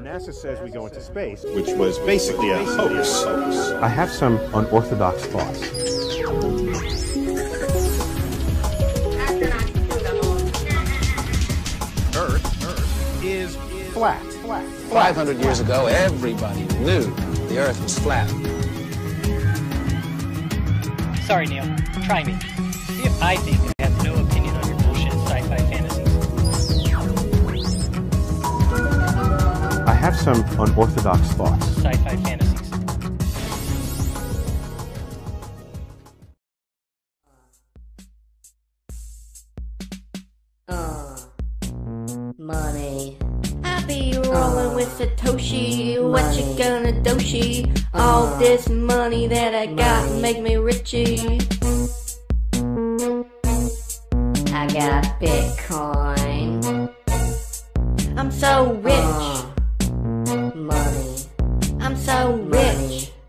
NASA says we go into space. which was basically a hoax. I have some unorthodox thoughts. Earth, Earth is flat. Flat. 500 years ago, everybody knew the Earth was flat. Sorry, Neil. Try me. See if I think I have some unorthodox thoughts. Sci-fi fantasies. Uh, money. I be rolling with Satoshi. Uh, what you gonna do, she? Uh, All this money that I got make me richy. I got Bitcoin. I'm so rich. Uh, so rich.